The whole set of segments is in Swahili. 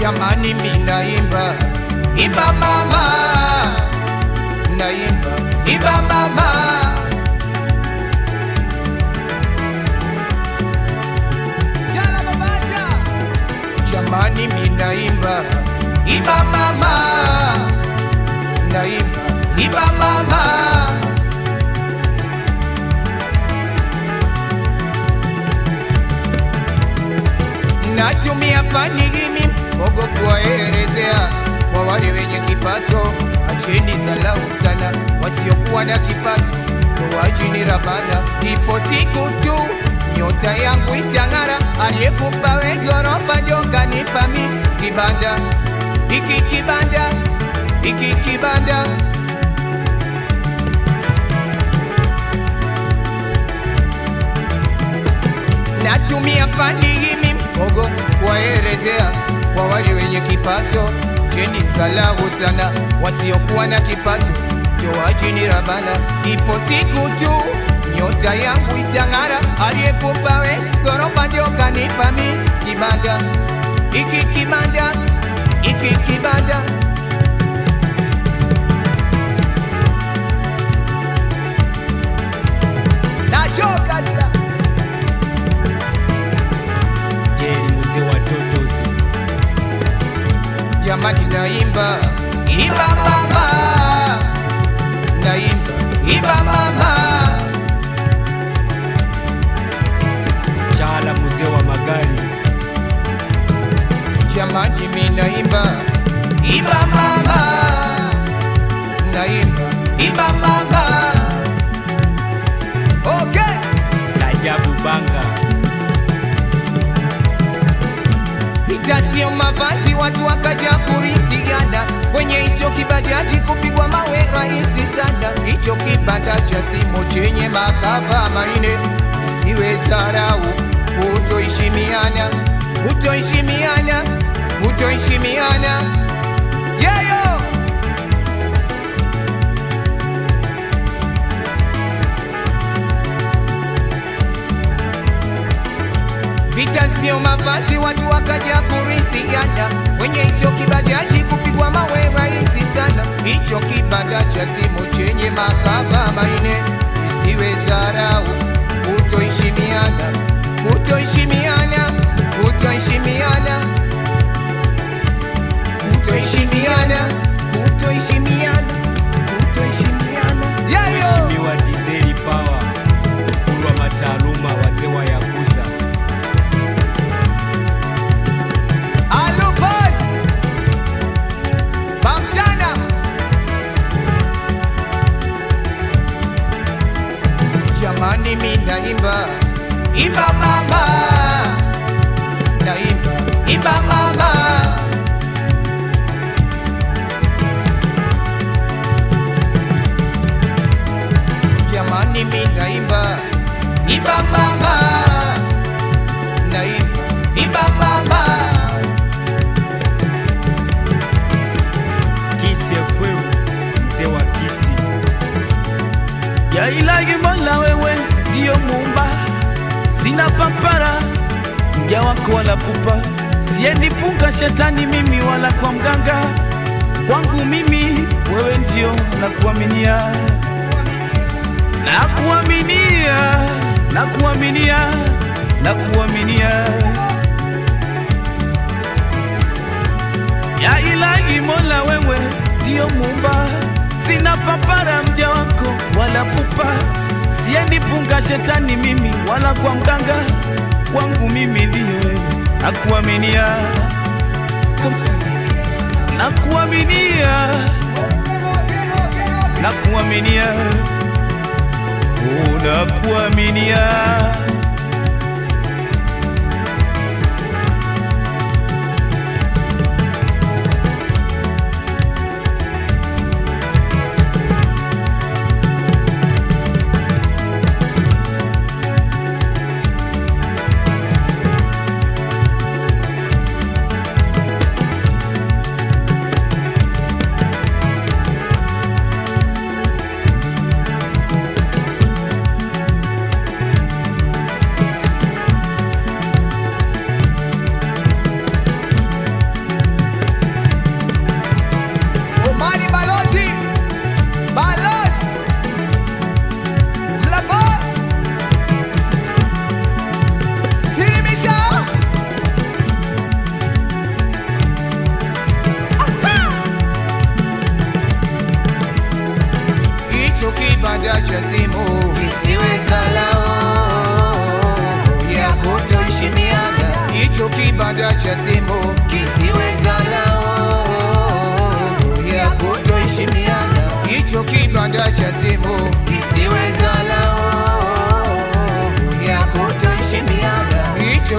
jamani minaimba imba. Mama. Naimba imba. Mama. Jamani mina imba. Mama. Naimba imba. Mama. Natumia fani mogo kuwaelezea kwa wale wenye kipato, acheni zalau sana wasiokuwa na kipato, toajini rabana, ipo siku tu nyota yangu itang'ara, aliyekupa we ghorofa ndio kanipa mi kibanda. Iki kibanda iki kibanda. Natumia fani hii zalau sana wasiokuwa na kipato, toajini rabana, ipo siku tu. Nyota yangu itang'ara, aliyekupa we ghorofa ndio kanipa mi. Kibanda iki kibanda iki imba mama. Chala mzee wa magari, jamani mimi naimba. Imba mama vita sio mavazi watu wakaja kurisigana. Kwenye hicho kibajaji kupigwa mawe rahisi sana. Hicho kibanda cha simo chenye makava maine isiwe zarau kutoishimiana, kutoishimiana, kutoheshimiana Sio mavazi, watu wakaja kurisiana kwenye hicho kibajaji, kupigwa mawe rahisi sana. Hicho kibanda cha simu chenye makava maine, isiwe zarau, kutoheshimiana, kutoheshimiana, kutoheshimiana, kutoheshimiana, kutoheshimiana. Ya Mola, wewe ndiyo muumba, sina papara mja wako wala pupa, siendi punga shetani mimi wala kwa mganga, kwangu mimi wewe ndio nakuaminia, nakuaminia, nakuaminia, nakuaminia. Ya ilahi Mola, wewe ndiyo muumba, sina papara mja wako wala pupa, siendi punga shetani mimi wala kwa mganga, kwangu mimi ndiye nakuaminia, nakuaminia, nakuaminia, unakuaminia, nakuaminia.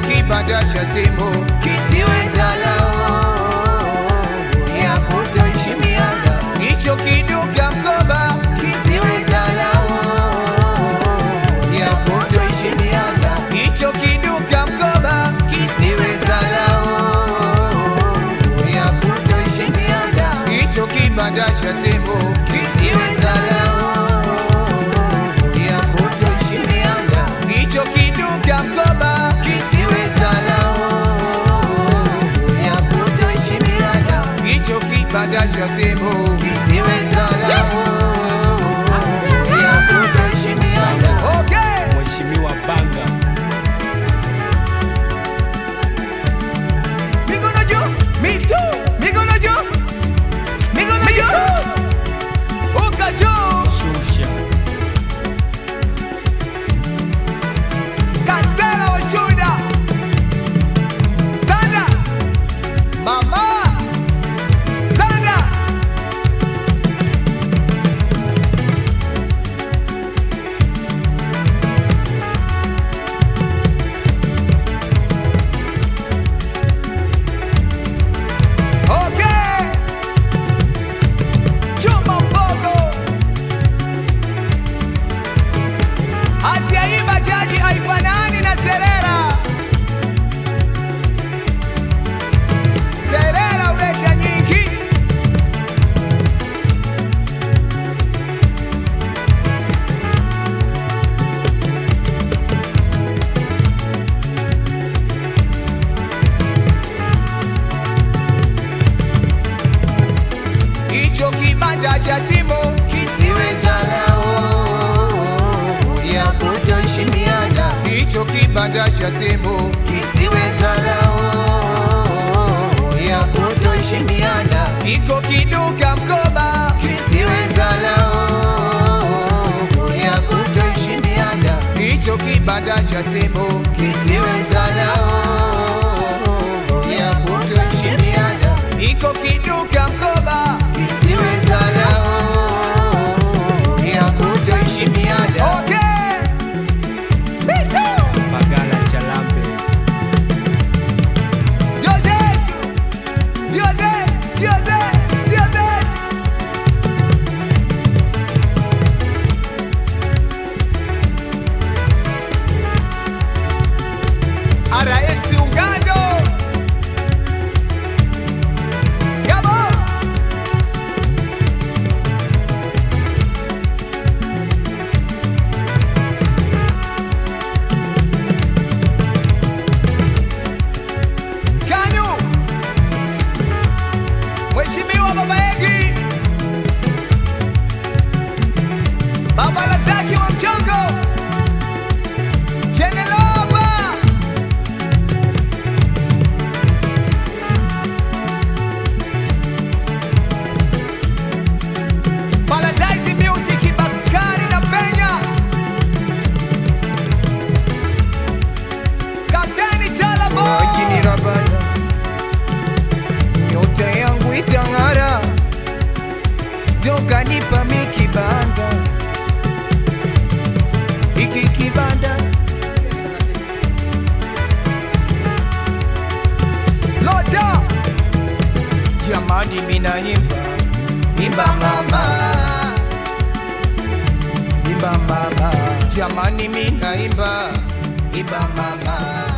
ukipata cha simu cha simu. Kisiwe zalao ya kutoheshimiana, iko kiduka mkoba. Kisiwe zalao ya kutoheshimiana, hicho kibanda cha simu. amani minaimba iba mama.